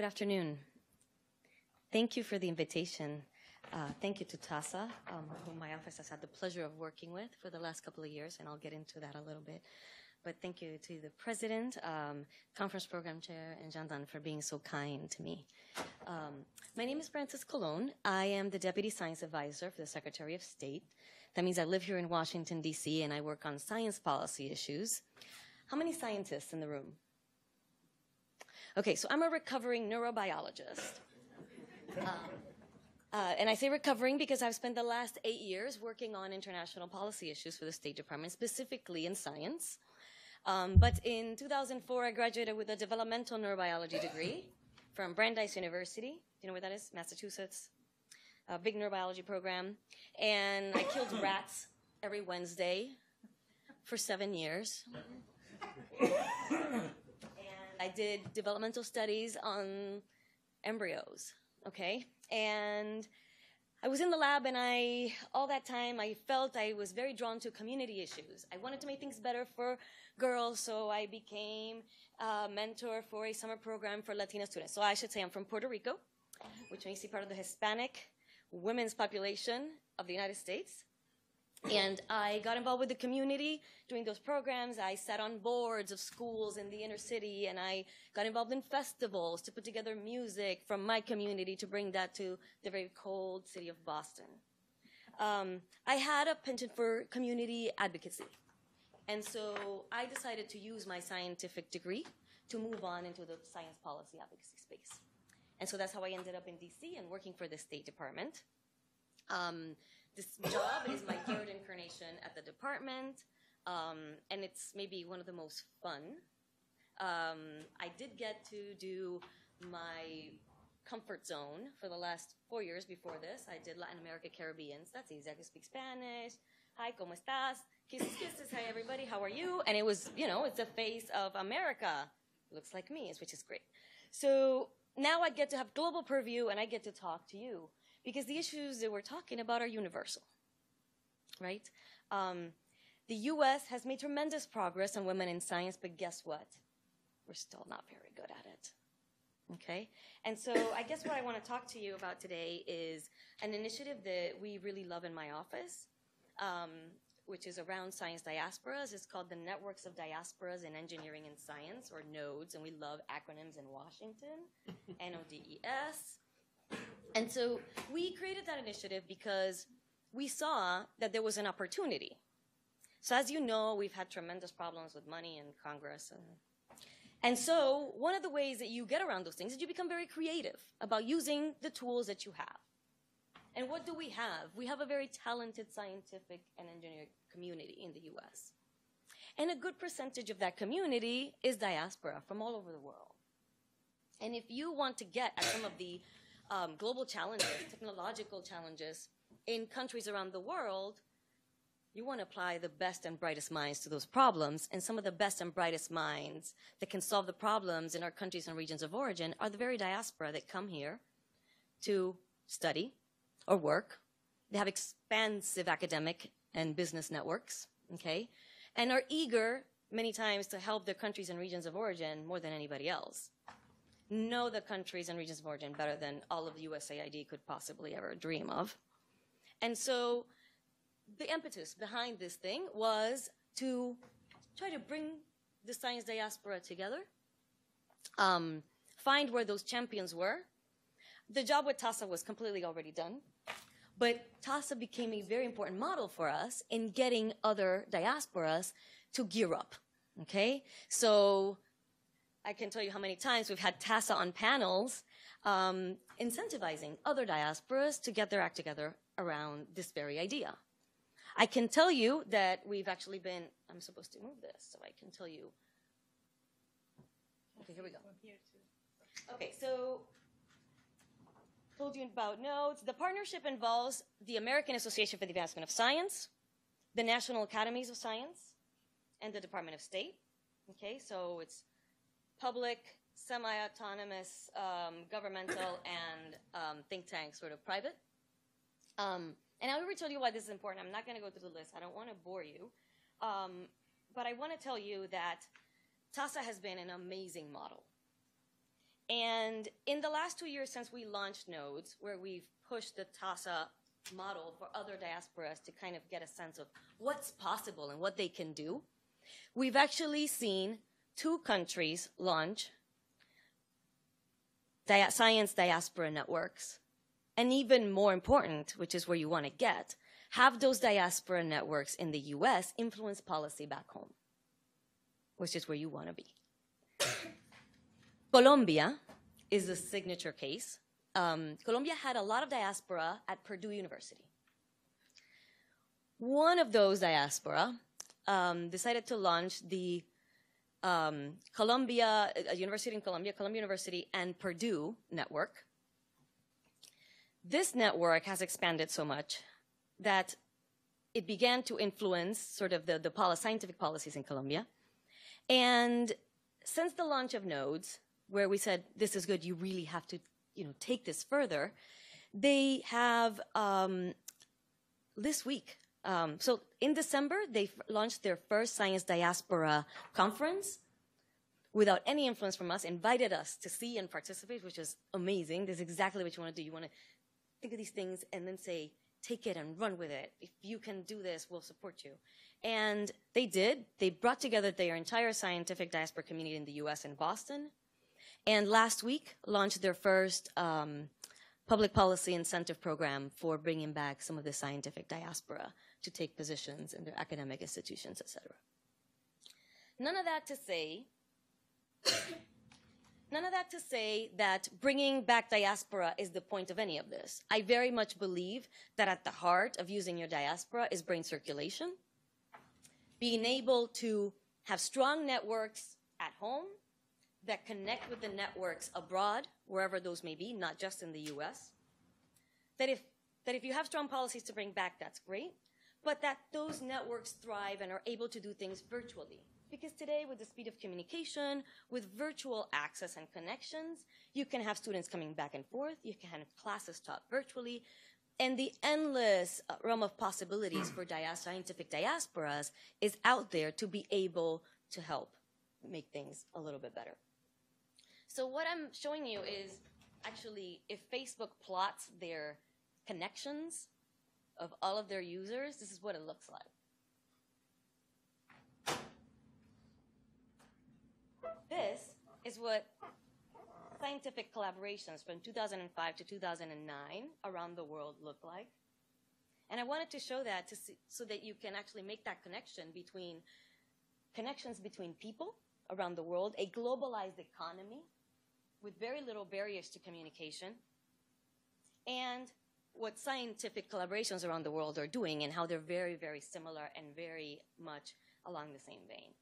Good afternoon. Thank you for the invitation. Uh, thank you to TASSA, um, whom my office has had the pleasure of working with for the last couple of years, and I'll get into that a little bit. But thank you to the president, um, conference program chair, and Jandan for being so kind to me. Um, my name is Frances Colon. I am the deputy science advisor for the Secretary of State. That means I live here in Washington, D.C., and I work on science policy issues. How many scientists in the room? Okay, so I'm a recovering neurobiologist. Um, uh, and I say recovering because I've spent the last eight years working on international policy issues for the State Department, specifically in science. Um, but in 2004, I graduated with a developmental neurobiology degree from Brandeis University. Do you know where that is? Massachusetts. A big neurobiology program. And I killed rats every Wednesday for seven years. I did developmental studies on embryos, okay? And I was in the lab and I, all that time, I felt I was very drawn to community issues. I wanted to make things better for girls, so I became a mentor for a summer program for Latina students. So I should say I'm from Puerto Rico, which makes me part of the Hispanic women's population of the United States. And I got involved with the community doing those programs. I sat on boards of schools in the inner city and I got involved in festivals to put together music from my community to bring that to the very cold city of Boston. Um, I had a penchant for community advocacy. And so I decided to use my scientific degree to move on into the science policy advocacy space. And so that's how I ended up in DC and working for the State Department. Um, this job is my third incarnation at the department, um, and it's maybe one of the most fun. Um, I did get to do my comfort zone for the last four years before this. I did Latin America Caribbeans. That's easy. I can speak Spanish. Hi, ¿cómo estás? Kisses, kisses. Hi, everybody. How are you? And it was, you know, it's the face of America. Looks like me, which is great. So now I get to have global purview and I get to talk to you because the issues that we're talking about are universal, right? Um, the US has made tremendous progress on women in science, but guess what? We're still not very good at it. Okay? And so I guess what I want to talk to you about today is an initiative that we really love in my office, um, which is around science diasporas. It's called the Networks of Diasporas in Engineering and Science, or NODES, and we love acronyms in Washington, N-O-D-E-S. And so we created that initiative because we saw that there was an opportunity. So as you know, we've had tremendous problems with money in Congress. And, and so one of the ways that you get around those things is you become very creative about using the tools that you have. And what do we have? We have a very talented scientific and engineering community in the US. And a good percentage of that community is diaspora from all over the world. And if you want to get at some of the um, global challenges, technological challenges in countries around the world, you want to apply the best and brightest minds to those problems. And some of the best and brightest minds that can solve the problems in our countries and regions of origin are the very diaspora that come here to study or work. They have expansive academic and business networks, okay, and are eager many times to help their countries and regions of origin more than anybody else know the countries and regions of origin better than all of USAID could possibly ever dream of. And so the impetus behind this thing was to try to bring the science diaspora together, um, find where those champions were. The job with TASSA was completely already done, but TASSA became a very important model for us in getting other diasporas to gear up. Okay, so I can tell you how many times we've had TASSA on panels um, incentivizing other diasporas to get their act together around this very idea. I can tell you that we've actually been, I'm supposed to move this so I can tell you. Okay, here we go. Okay, so told you about nodes. The partnership involves the American Association for the Advancement of Science, the National Academies of Science, and the Department of State. Okay, so it's public, semi-autonomous, um, governmental, and um, think tank, sort of private. Um, and I already told you why this is important. I'm not going to go through the list. I don't want to bore you. Um, but I want to tell you that TASSA has been an amazing model. And in the last two years since we launched Nodes, where we've pushed the TASSA model for other diasporas to kind of get a sense of what's possible and what they can do, we've actually seen two countries launch dia- science diaspora networks. And even more important, which is where you want to get, have those diaspora networks in the US influence policy back home, which is where you want to be. Colombia is a signature case. Um, Colombia had a lot of diaspora at Purdue University. One of those diaspora um, decided to launch the um, Colombia, a university in Colombia, Columbia University, and Purdue network. This network has expanded so much that it began to influence sort of the, the poli- scientific policies in Colombia. And since the launch of Nodes, where we said, this is good, you really have to, you know, take this further, they have, um, this week, um, so in December, they f- launched their first Science Diaspora conference without any influence from us, invited us to see and participate, which is amazing. This is exactly what you want to do. You want to think of these things and then say, take it and run with it. If you can do this, we'll support you. And they did. They brought together their entire scientific diaspora community in the US in Boston. And last week, launched their first um, public policy incentive program for bringing back some of the scientific diaspora to take positions in their academic institutions, et cetera. None of that to say None of that to say that bringing back diaspora is the point of any of this. I very much believe that at the heart of using your diaspora is brain circulation, being able to have strong networks at home that connect with the networks abroad, wherever those may be, not just in the US. That if, that if you have strong policies to bring back, that's great, but that those networks thrive and are able to do things virtually. Because today, with the speed of communication, with virtual access and connections, you can have students coming back and forth, you can have classes taught virtually, and the endless uh, realm of possibilities for dia- scientific diasporas is out there to be able to help make things a little bit better. So, what I'm showing you is actually if Facebook plots their connections of all of their users, this is what it looks like. This is what scientific collaborations from 2005 to 2009 around the world look like. And I wanted to show that to see, so that you can actually make that connection between connections between people around the world, a globalized economy with very little barriers to communication, and what scientific collaborations around the world are doing and how they're very, very similar and very much along the same vein.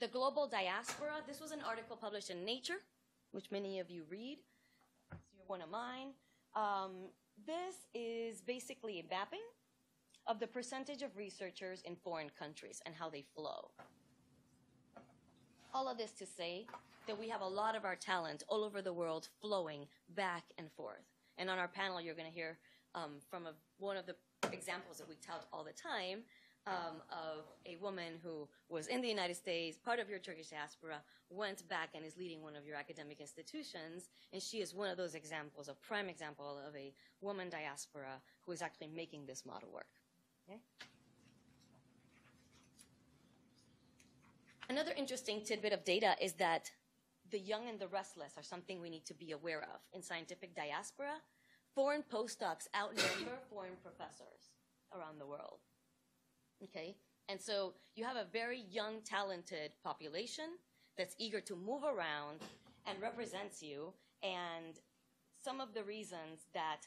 The Global Diaspora, this was an article published in Nature, which many of you read. So you're one of mine. Um, this is basically a mapping of the percentage of researchers in foreign countries and how they flow. All of this to say that we have a lot of our talent all over the world flowing back and forth. And on our panel, you're going to hear um, from a, one of the examples that we tout all the time um, of a woman who was in the United States, part of your Turkish diaspora, went back and is leading one of your academic institutions. And she is one of those examples, a prime example of a woman diaspora who is actually making this model work. Okay? Another interesting tidbit of data is that the young and the restless are something we need to be aware of. In scientific diaspora, foreign postdocs outnumber foreign professors around the world. Okay? And so you have a very young, talented population that's eager to move around and represents you. And some of the reasons that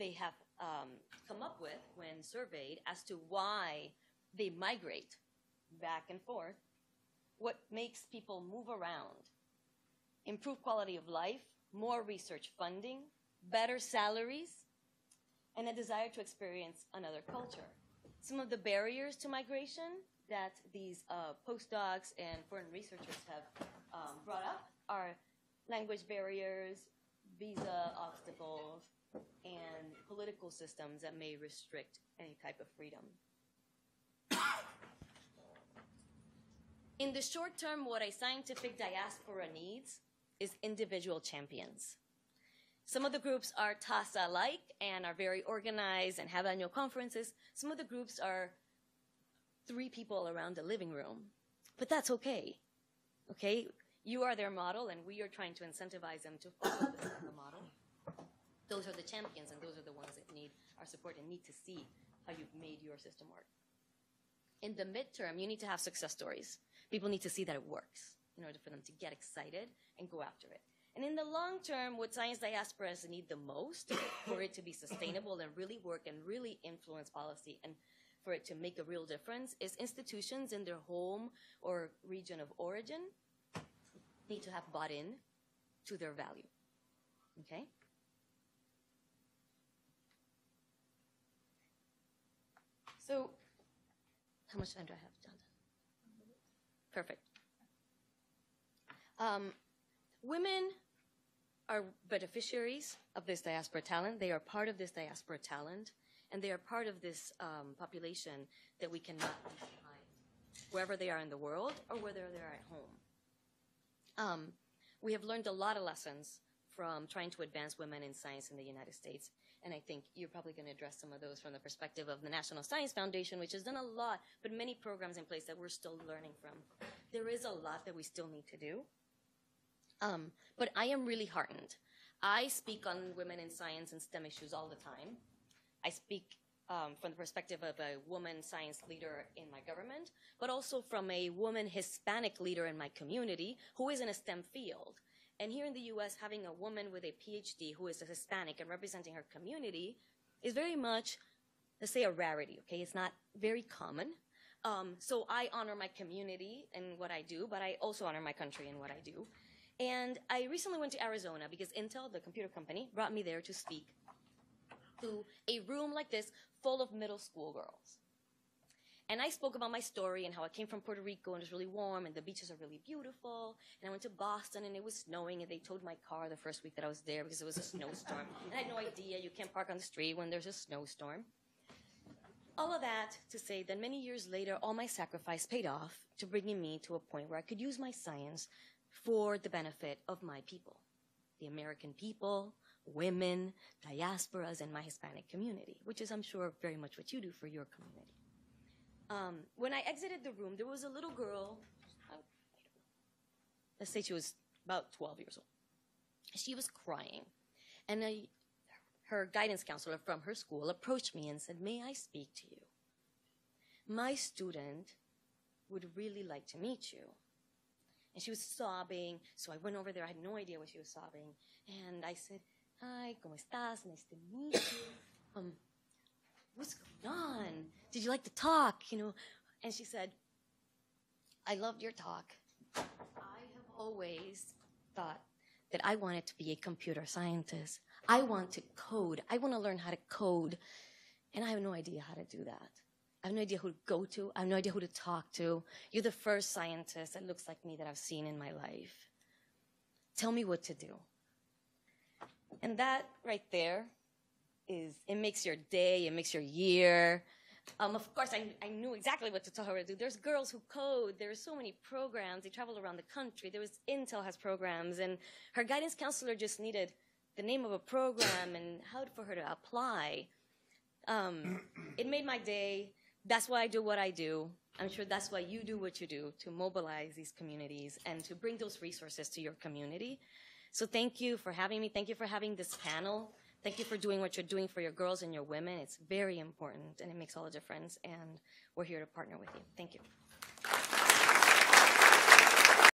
they have um, come up with when surveyed as to why they migrate back and forth, what makes people move around, improve quality of life, more research funding, better salaries, and a desire to experience another culture. Some of the barriers to migration that these uh, postdocs and foreign researchers have um, brought up are language barriers, visa obstacles, and political systems that may restrict any type of freedom. In the short term, what a scientific diaspora needs is individual champions. Some of the groups are TASSA like and are very organized and have annual conferences. Some of the groups are three people around a living room. But that's okay. Okay? You are their model, and we are trying to incentivize them to follow the model. Those are the champions, and those are the ones that need our support and need to see how you've made your system work. In the midterm, you need to have success stories. People need to see that it works in order for them to get excited and go after it. And in the long term, what science diasporas need the most for it to be sustainable and really work and really influence policy and for it to make a real difference is institutions in their home or region of origin need to have bought in to their value. Okay? So, how much time do I have, John? Perfect. Um, women are beneficiaries of this diaspora talent. They are part of this diaspora talent, and they are part of this um, population that we cannot behind, wherever they are in the world or whether they're at home. Um, we have learned a lot of lessons from trying to advance women in science in the United States. And I think you're probably going to address some of those from the perspective of the National Science Foundation, which has done a lot, but many programs in place that we're still learning from. There is a lot that we still need to do. Um, but I am really heartened. I speak on women in science and STEM issues all the time. I speak um, from the perspective of a woman science leader in my government, but also from a woman Hispanic leader in my community who is in a STEM field. And here in the US, having a woman with a PhD who is a Hispanic and representing her community is very much, let's say, a rarity, okay? It's not very common. Um, so I honor my community and what I do, but I also honor my country and what I do. And I recently went to Arizona because Intel, the computer company, brought me there to speak to a room like this full of middle school girls. And I spoke about my story and how I came from Puerto Rico and it's really warm and the beaches are really beautiful. And I went to Boston and it was snowing and they towed my car the first week that I was there because it was a snowstorm. And I had no idea you can't park on the street when there's a snowstorm. All of that to say that many years later, all my sacrifice paid off to bringing me to a point where I could use my science for the benefit of my people, the American people, women, diasporas, and my Hispanic community, which is, I'm sure, very much what you do for your community. Um, when I exited the room, there was a little girl, let's say she was about 12 years old. She was crying. And her guidance counselor from her school approached me and said, May I speak to you? My student would really like to meet you. And she was sobbing, so I went over there. I had no idea why she was sobbing. And I said, Hi, ¿cómo estás? Nice to meet you. Um, what's going on? Did you like the talk? You know, and she said, I loved your talk. I have always thought that I wanted to be a computer scientist. I want to code. I want to learn how to code. And I have no idea how to do that. I have no idea who to go to. I have no idea who to talk to. You're the first scientist that looks like me that I've seen in my life. Tell me what to do. And that right there is, it makes your day, it makes your year. Um, of course, I, I knew exactly what to tell her to do. There's girls who code. There's so many programs. They travel around the country. There was Intel has programs, and her guidance counselor just needed the name of a program and how for her to apply. Um, it made my day. That's why I do what I do. I'm sure that's why you do what you do to mobilize these communities and to bring those resources to your community. So thank you for having me. Thank you for having this panel. Thank you for doing what you're doing for your girls and your women. It's very important and it makes all the difference. And we're here to partner with you. Thank you.